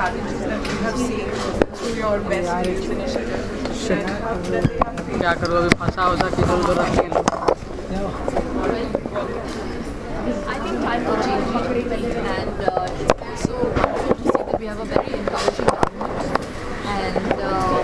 challenges that you have seen through your best Deals initiative? And how that they have faced? क्या करूँ अभी फंसा उसा कि इधर उधर रख के I think times are changing and uh, it's also wonderful to see that we have a very encouraging government and uh,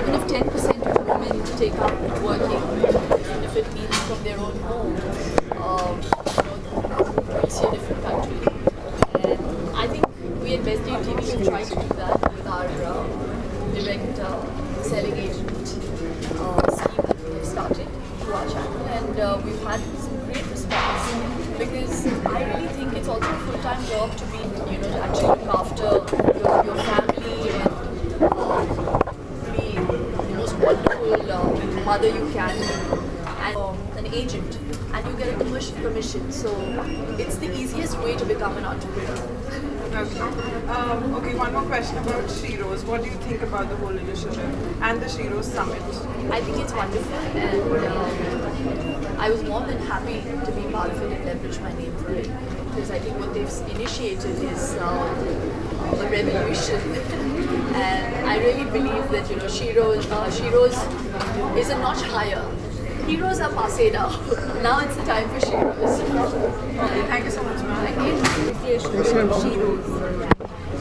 even if 10% of women take up working, even if it means from their own home, uh, you know, we'll see a different TV have tried to do that with our uh, direct uh, selling agent uh, scheme that we have started through our channel. And uh, we've had some great response because I really think it's also a full-time job to be, you know, to actually look after your, your family and uh, be the most wonderful uh, mother you can and um, an agent. And you get a commission so it's the easiest way to become an entrepreneur. Okay. Um, okay, one more question about Sheroes. What do you think about the whole initiative and the Sheroes Summit? I think it's wonderful and um, I was more than happy to be part of it and leverage my name for it because I think what they've initiated is uh, a revolution and I really believe that you know Sheroes, uh, Sheroes is a notch higher. Heroes are passe now. now it's the time for. Okay, thank you so much, ma'am.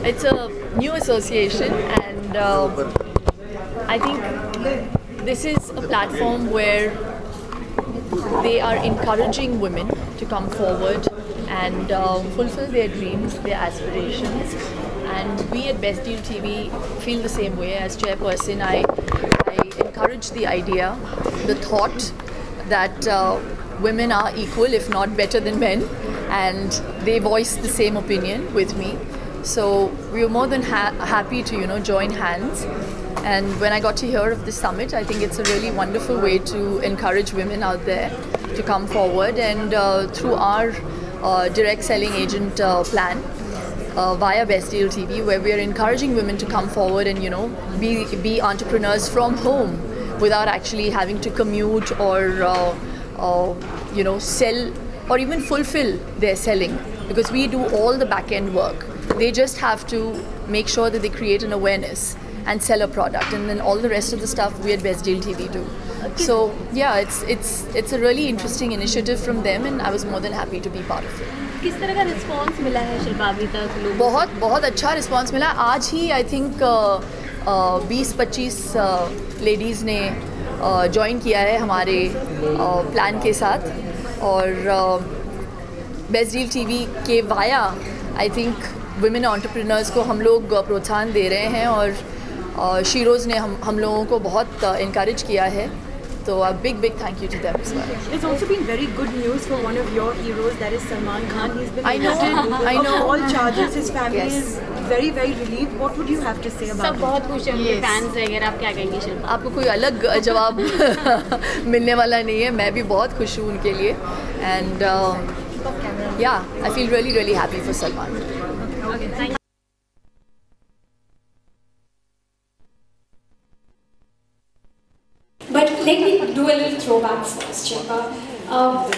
It's a new association, and uh, I think this is a platform where they are encouraging women to come forward and uh, fulfill their dreams, their aspirations. And we at Best Deal TV feel the same way. As chairperson, I encourage the idea, the thought that uh, women are equal, if not better than men, and they voice the same opinion with me. So we were more than ha- happy to you know join hands. And when I got to hear of this summit, I think it's a really wonderful way to encourage women out there to come forward. And uh, through our uh, direct selling agent uh, plan, uh, via Best Deal TV, where we are encouraging women to come forward and you know be be entrepreneurs from home without actually having to commute or uh, uh, you know sell or even fulfill their selling because we do all the back end work. They just have to make sure that they create an awareness and sell a product, and then all the rest of the stuff we at Best Deal TV do. So yeah, it's it's it's a really interesting initiative from them, and I was more than happy to be part of it. किस तरह का response मिला है शिल्पा अभी तक बहुत बहुत अच्छा रिस्पांस मिला। आज ही आई थिंक बीस पच्चीस लेडीज़ ने ज्वाइन किया है हमारे प्लान के साथ। और बेस्ट डील टीवी के via I think women entrepreneurs को हम लोग प्रोत्साहन दे रहे हैं। और शीरोज़ ने हम हम लोगों को बहुत इनक्रेज किया है। तो a big big thank you to them as well. There's also been very good news for one of your heroes, that is Salman Khan. He's been I know, arrested I know. of all charges. His family Yes. is very, very relieved. What would you have to say about सब it? बहुत खुश हैं उनके Yes. Fans वगैरह आप क्या कहेंगे शिल्पा आपको कोई अलग जवाब मिलने वाला नहीं है मैं भी बहुत खुश हूँ उनके लिए एंड या I feel really really happy for Salman little throwback first, Shilpa. Um,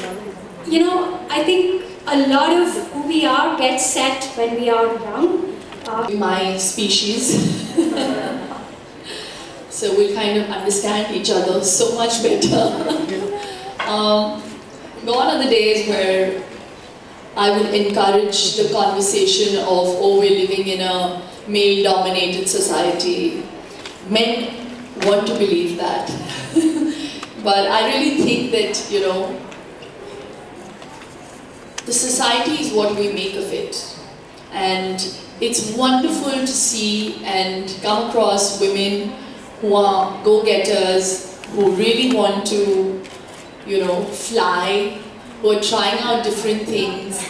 you know, I think a lot of who we are gets set when we are young. Uh, my species. so we'll kind of understand each other so much better. um, gone are the days where I would encourage the conversation of, oh, we're living in a male dominated society. Men want to believe that. but I really think that, you know, the society is what we make of it. And it's wonderful to see and come across women who are go-getters, who really want to, you know, fly, who are trying out different things.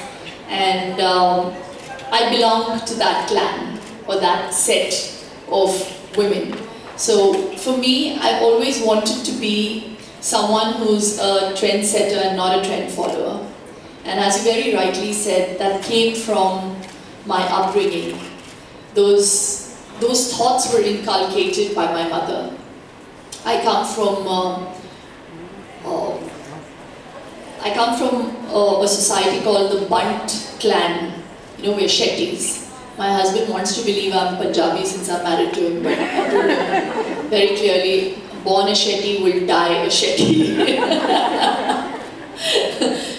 And um, I belong to that clan or that set of women. So for me, I always wanted to be someone who's a trendsetter and not a trend follower. And as you very rightly said, that came from my upbringing. Those, those thoughts were inculcated by my mother. I come from, um, uh, I come from uh, a society called the Bunt clan. You know, we're Shetties. My husband wants to believe I'm Punjabi since I'm married to him, but I told him very clearly, born a Shetty will die a Shetty.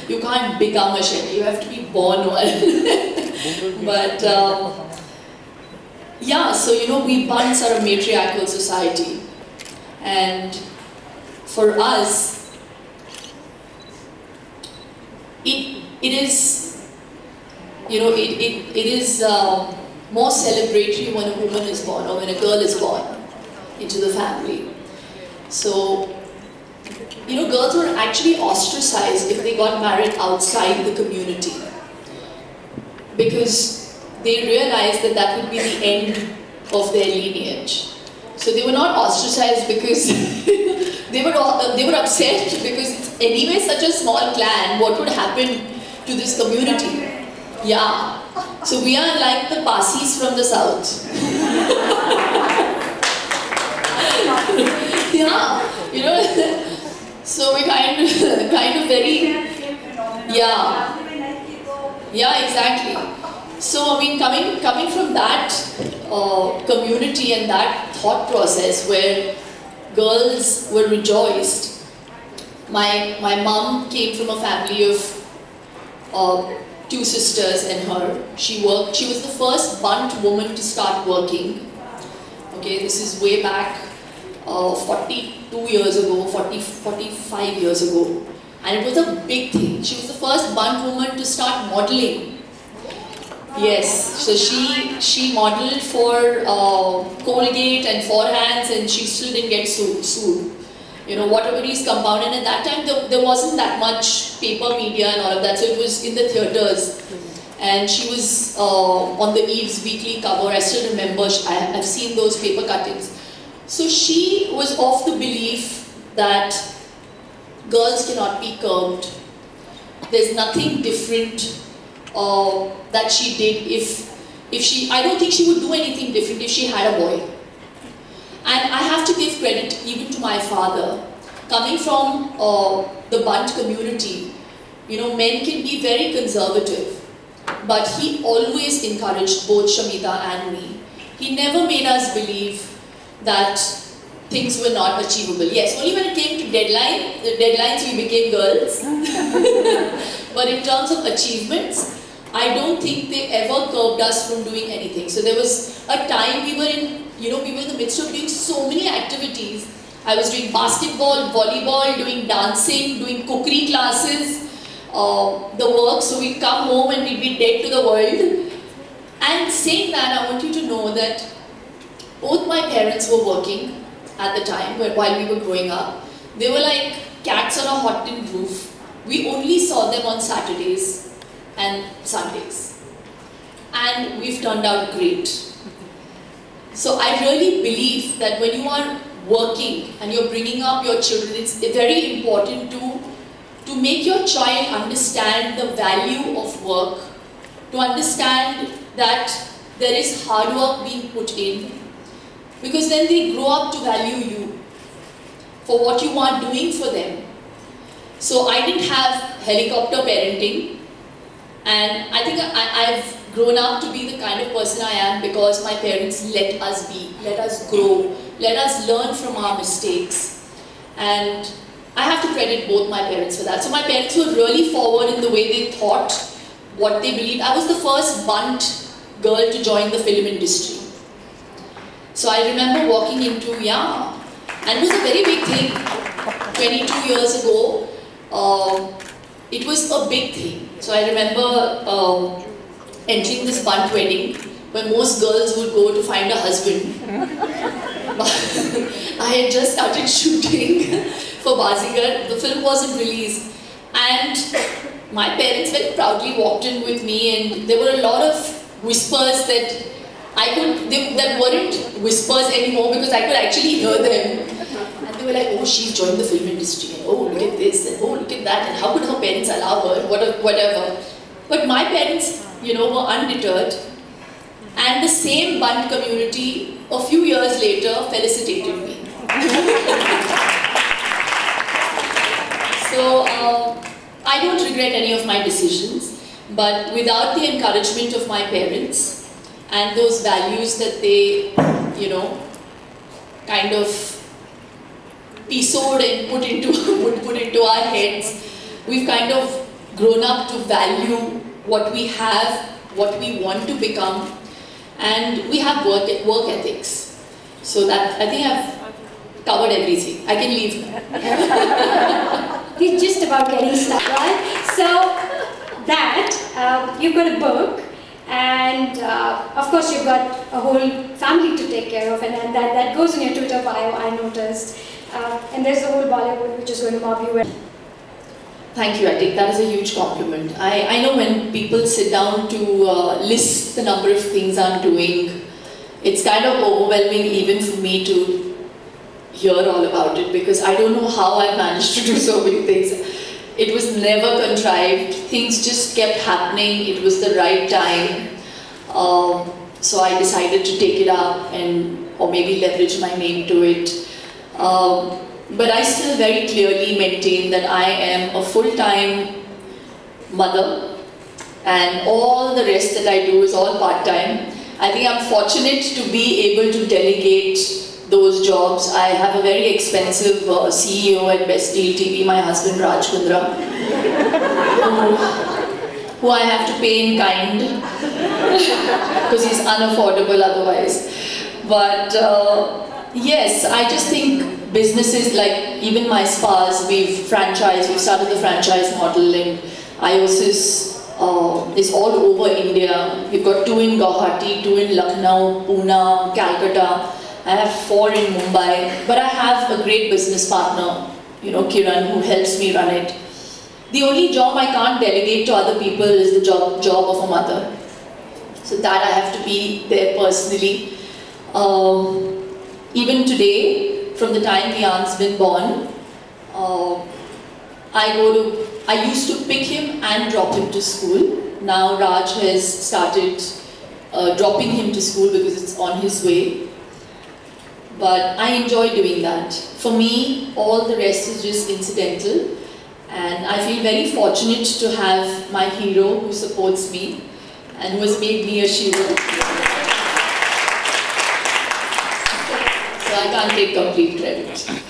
you can't become a Shetty, you have to be born one. but um, yeah, so you know, we Bunts are a matriarchal society. And for us, it, it is, you know, it, it, it is um, more celebratory when a woman is born or when a girl is born into the family. So, you know, girls were actually ostracized if they got married outside the community because they realized that that would be the end of their lineage. So they were not ostracized because they were all- uh, they were upset because it's anyway such a small clan. What would happen to this community? Yeah. So we are like the Parsis from the south. yeah. You know. so we kind of kind of very yeah. Yeah, exactly. So I mean, coming coming from that uh, community and that thought process where girls were rejoiced, my my mom came from a family of uh, two sisters and her. She worked. She was the first Bunt woman to start working. Okay, this is way back uh, 42 years ago, 40, 45 years ago. And it was a big thing. She was the first Bunt woman to start modeling. Yes, so she she modeled for uh, Colgate and Forhans and she still didn't get sued. sued. You know, Waterbury's compound and at that time there, there wasn't that much paper media and all of that, so it was in the theatres. And she was uh, on the Eve's weekly cover, I still remember, I, I've seen those paper cuttings. So she was of the belief that girls cannot be curved. There's nothing different uh, that she did if if she I don't think she would do anything different if she had a boy. And I have to give credit even to my father. Coming from uh, the Bunt community, you know, men can be very conservative, but he always encouraged both Shamita and me. He never made us believe that things were not achievable. Yes, only when it came to deadline, the deadlines we became girls. but in terms of achievements, I don't think they ever curbed us from doing anything. So there was a time we were in, you know, we were in the midst of doing so many activities. I was doing basketball, volleyball, doing dancing, doing cookery classes, uh, the work. So we'd come home and we'd be dead to the world. And saying that, I want you to know that both my parents were working at the time while we were growing up. They were like cats on a hot tin roof. We only saw them on Saturdays and Sundays. And we've turned out great. So I really believe that when you are working and you're bringing up your children, it's very important to, to make your child understand the value of work, to understand that there is hard work being put in, because then they grow up to value you for what you are doing for them. So I didn't have helicopter parenting, and I think I, I've grown up to be the kind of person I am because my parents let us be, let us grow, let us learn from our mistakes. And I have to credit both my parents for that. So my parents were really forward in the way they thought, what they believed. I was the first bunt girl to join the film industry. So I remember walking into, yeah, and it was a very big thing. 22 years ago, um, it was a big thing. So I remember um, entering this bunt wedding where most girls would go to find a husband. I had just started shooting for Bazigar. The film wasn't released. And my parents very proudly walked in with me and there were a lot of whispers that I could, they, that weren't whispers anymore because I could actually hear them. And they were like, oh, she's joined the film industry, and oh, look at this, and oh, look at that, and how could her parents allow her, whatever. But my parents, you know, were undeterred. And the same Bunt community, a few years later, felicitated me. so, uh, I don't regret any of my decisions, but without the encouragement of my parents, and those values that they, you know, kind of pisoed and put into put, into our heads. We've kind of grown up to value what we have, what we want to become, and we have work work ethics. So that I think I've covered everything. I can leave. We're just about getting started, right? So that uh, you've got a book, and uh, of course you've got a whole family to take care of, and, and that, that goes in your Twitter bio. I noticed, uh, and there's the whole Bollywood which is going to mob you. Thank you, Atik. That is a huge compliment. I, I know when people sit down to uh, list the number of things I'm doing, it's kind of overwhelming even for me to hear all about it because I don't know how I've managed to do so many things. It was never contrived. Things just kept happening. It was the right time. Um, so I decided to take it up and or maybe leverage my name to it. Um, but I still very clearly maintain that I am a full-time mother and all the rest that I do is all part-time. I think I'm fortunate to be able to delegate those jobs. I have a very expensive uh, CEO at Best Deal TV, my husband Raj Kundra, who, who I have to pay in kind because he's unaffordable otherwise. But uh, yes, I just think businesses like even my spas, we've franchised, we've started the franchise model and IOSIS uh, is all over India. We've got two in Guwahati, two in Lucknow, Pune, Calcutta. I have four in Mumbai, but I have a great business partner, you know, Kiran, who helps me run it. The only job I can't delegate to other people is the job, job of a mother. So that I have to be there personally. Um, even today, from the time Vian's been born, uh, I go to, I used to pick him and drop him to school. Now Raj has started uh, dropping him to school because it's on his way. But I enjoy doing that. For me, all the rest is just incidental. And I feel very fortunate to have my hero who supports me and who has made me a hero. So I can't take complete credit.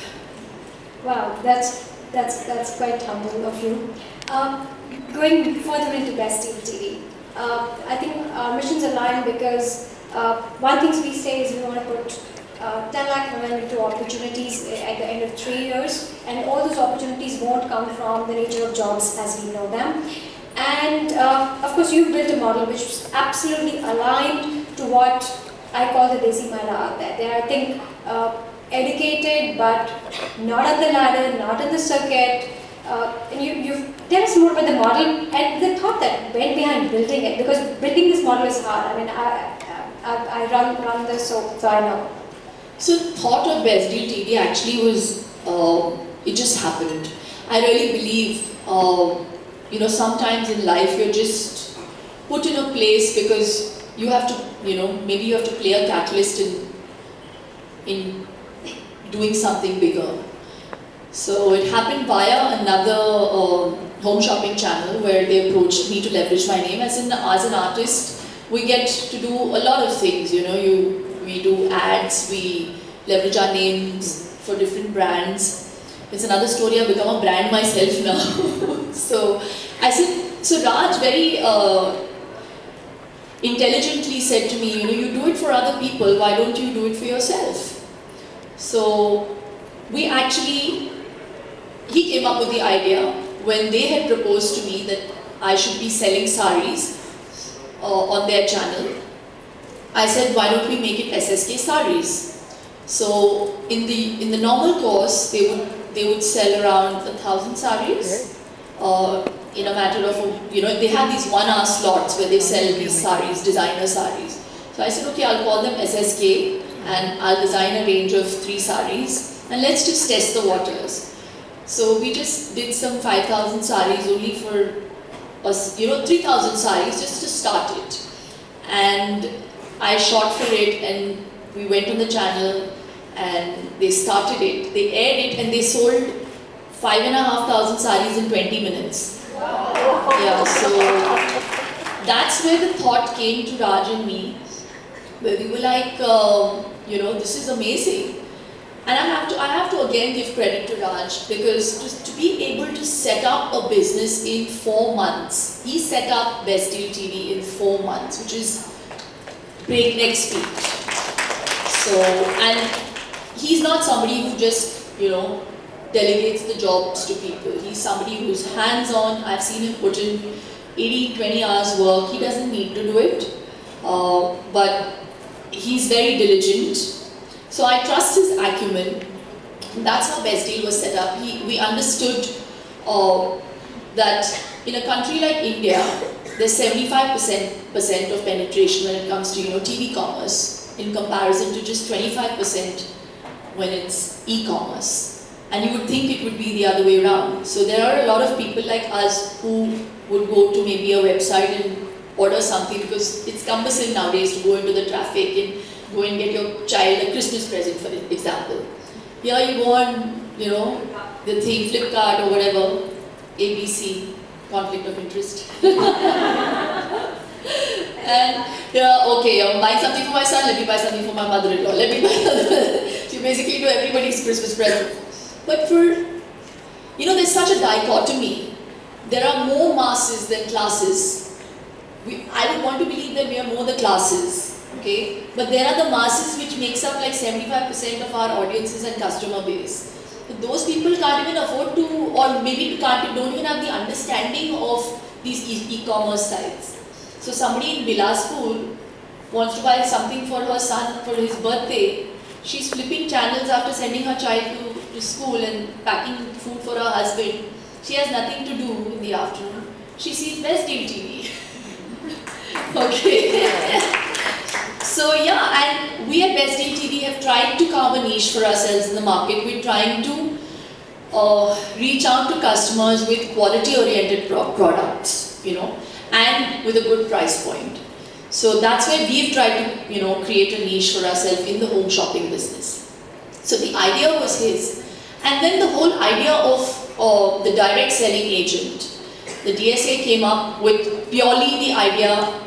Wow, that's that's that's quite humble of you. Um, going further into Best Deal TV, uh, I think our missions align because uh, one thing we say is we want to put uh, 10 lakh women into opportunities at the end of three years, and all those opportunities won't come from the nature of jobs as we know them. And uh, of course, you've built a model which is absolutely aligned to what I call the Desi Mala out there. They are, I think, uh, educated but not on the ladder, not in the circuit. Uh, and you, you tell us more about the model and the thought that went behind building it because building this model is hard. I mean, I, I, I run, run this, so, so I know. So thought of Best Deal TV actually was, uh, it just happened. I really believe, uh, you know, sometimes in life you're just put in a place because you have to, you know, maybe you have to play a catalyst in, in doing something bigger. So it happened via another uh, home shopping channel where they approached me to leverage my name. As, in, as an artist, we get to do a lot of things, you know, you we do ads, we leverage our names for different brands. It's another story, I've become a brand myself now. so I said, so Raj very uh, intelligently said to me, you know, you do it for other people, why don't you do it for yourself? So we actually, he came up with the idea when they had proposed to me that I should be selling saris uh, on their channel. I said, why don't we make it SSK saris? So in the in the normal course, they would they would sell around a thousand saris. Uh, in a matter of, you know, they had these one hour slots where they sell these saris, designer saris. So I said, okay, I'll call them SSK and I'll design a range of three saris and let's just test the waters. So we just did some 5,000 saris only for us, you know, 3,000 saris just to start it. And I shot for it and we went on the channel and they started it, they aired it and they sold five and a half thousand saris in 20 minutes. Yeah, so that's where the thought came to Raj and me where we were like, um, you know, this is amazing. And I have to, I have to again give credit to Raj because just to be able to set up a business in four months, he set up Best Deal TV in four months, which is breakneck speed. So, and he's not somebody who just, you know, delegates the jobs to people. He's somebody who's hands-on. I've seen him put in 80, 20 hours work. He doesn't need to do it, uh, but he's very diligent. So I trust his acumen. That's how Best Deal was set up. He, we understood uh, that in a country like India, there's 75% of penetration when it comes to you know TV commerce in comparison to just 25% when it's e-commerce. And you would think it would be the other way around. So there are a lot of people like us who would go to maybe a website and order something because it's cumbersome nowadays to go into the traffic and go and get your child a Christmas present, for example. Here you go on, you know, the thing, Flipkart or whatever, ABC, conflict of interest. and yeah, okay, I'm buying something for my son, let me buy something for my mother-in-law, let me buy something. you basically do everybody's Christmas present. But for, you know, there's such a dichotomy. There are more masses than classes. We, I would want to believe that we are more the classes, okay? But there are the masses which makes up like 75% of our audiences and customer base. Those people can't even afford to, or maybe can't, don't even have the understanding of these e-commerce sites. So somebody in Bilaspur wants to buy something for her son for his birthday. She's flipping channels after sending her child to to school and packing food for her husband. She has nothing to do in the afternoon. She sees Best Deal TV. okay. So yeah, and we at Best Deal TV have tried to carve a niche for ourselves in the market. We're trying to uh, reach out to customers with quality-oriented pro products, you know, and with a good price point. So that's where we've tried to, you know, create a niche for ourselves in the home shopping business. So the idea was his. And then the whole idea of uh, the direct selling agent, the DSA came up with purely the idea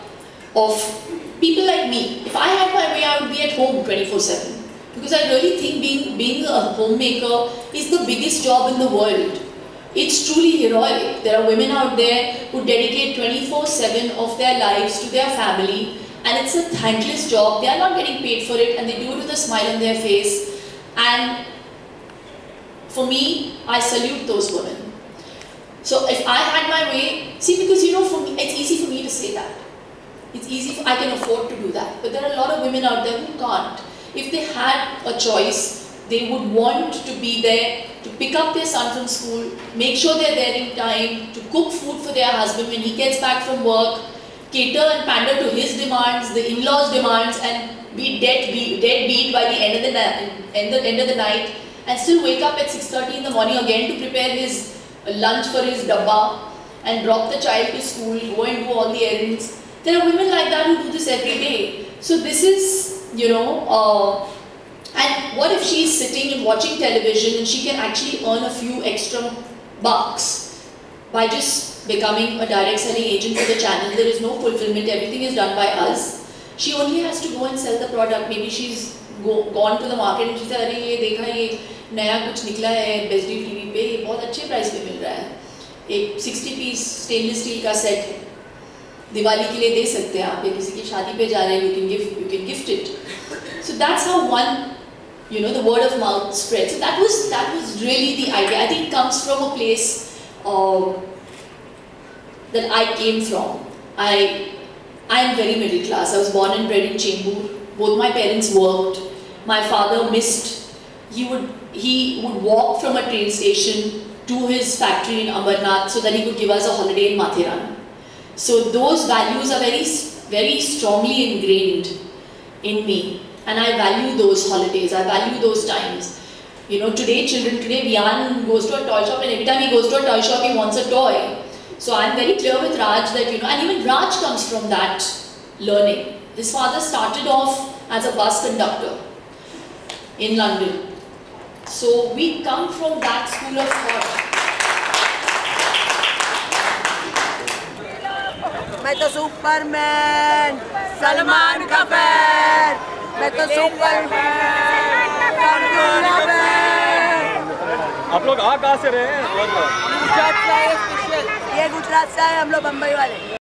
of people like me. If I had my way, I would be at home 24-7. Because I really think being, being a homemaker is the biggest job in the world. It's truly heroic. There are women out there who dedicate 24-7 of their lives to their family and it's a thankless job. They are not getting paid for it and they do it with a smile on their face. And for me, I salute those women. So if I had my way, see because you know for me, it's easy for me to say that. It's easy, for, I can afford to do that. But there are a lot of women out there who can't. If they had a choice, they would want to be there to pick up their son from school, make sure they're there in time, to cook food for their husband when he gets back from work, cater and pander to his demands, the in-laws' demands, and be dead, be by the end of the, end, the, end of the night and still wake up at 6.30 in the morning again to prepare his lunch for his dabba and drop the child to school, go and do all the errands. There are women like that who do this every day. So this is, you know, uh, and what if she's sitting and watching television and she can actually earn a few extra bucks by just becoming a direct selling agent for the channel. There is no fulfillment, everything is done by us. She only has to go and sell the product. Maybe she's go, gone to the market and she said, अरे ये देखा ये नया कुछ निकला है best D TV पे ये बहुत अच्छे प्राइस पे मिल रहा है एक 60 पीस स्टेनलेस स्टील का सेट दिवाली के लिए दे सकते हैं आप, या किसी की शादी पे जा रहे हैं you can gift you can gift it so that's how one you know the word of mouth spread so that was that was really the idea I think comes from a place that I came from I I am very middle class I was born and bred in Chembur both my parents worked my father missed he would he would walk from a train station to his factory in Amarnath so that he would give us a holiday in Matheran So those values are very, very strongly ingrained in me and I value those holidays, I value those times. You know, today children, today Vian goes to a toy shop and every time he goes to a toy shop he wants a toy. So I'm very clear with Raj that, you know, and even Raj comes from that learning. His father started off as a bus conductor in London. So we come from that school of thought. मैं तो Superman Salman का fan. मैं तो Superman आप लोग आ कहा से रहे हैं? ये गुजरात से आए हम लोग बम्बई वाले।